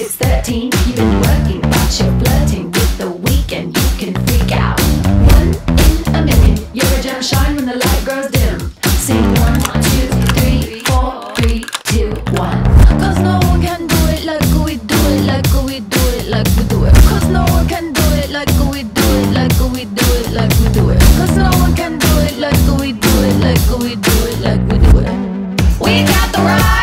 it's 13. You've been working, but you're flirting with the weekend. You can freak out. One in a million. You're a gem shine when the light grows dim. Sing one, two, three, four, three, two, one. Cause no one can do it like we do it, like we do it, like we do it. Cause no one can do it like we do it, like we do it, like we do it. Cause no one can do it like we do it, like we do it, like we do it. We got the right.